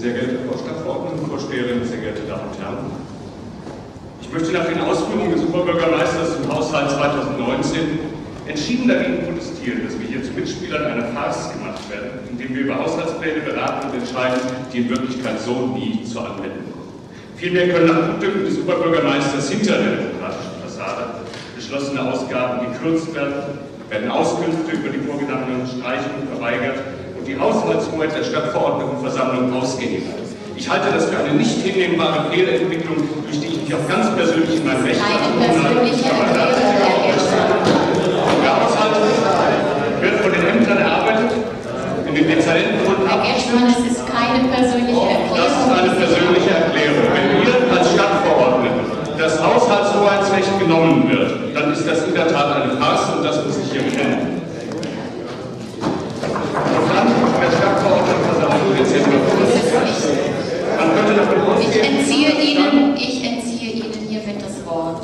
Sehr geehrte Frau Stadtverordnetenvorsteherin, sehr geehrte Damen und Herren. Ich möchte nach den Ausführungen des Oberbürgermeisters zum Haushalt 2019 entschieden dagegen protestieren, dass wir hier zu Mitspielern einer Farce gemacht werden, indem wir über Haushaltspläne beraten und entscheiden, die in Wirklichkeit so nie zur Anwendung kommen. Vielmehr können nach Gutdünken des Oberbürgermeisters hinter der demokratischen Fassade beschlossene Ausgaben gekürzt werden, werden Auskünfte über die vorgenommenen Streichungen verweigert die Haushaltshoheit der Stadtverordnetenversammlung ausgehebelt. Ich halte das für eine nicht hinnehmbare Fehlentwicklung, durch die ich mich auch ganz persönlich in meinem Recht Eine persönliche Der Haushalt wird von den Ämtern erarbeitet, in den dezernenten Herr Gerstmann, es ist keine persönliche Erklärung. Das ist eine persönliche Erklärung. Wenn ihr als Stadtverordnete das Haushaltshoheitsrecht genommen wird, dann ist das in der Tat eine Farce und das muss ich hier benennen. Ich entziehe Ihnen, ich entziehe Ihnen hiermit das Wort.